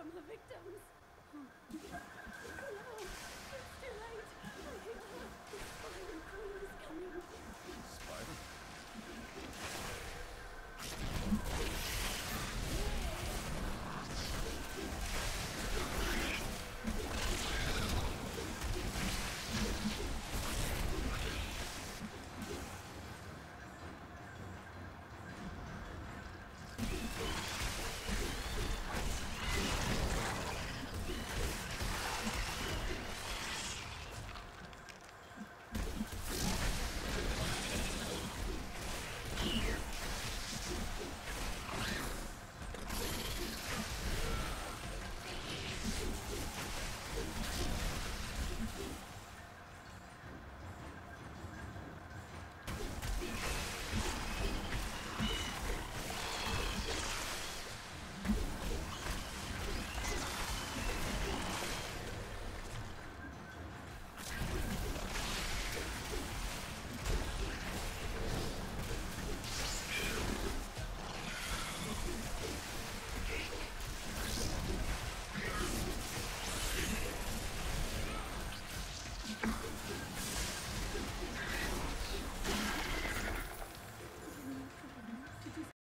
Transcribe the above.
from the victims.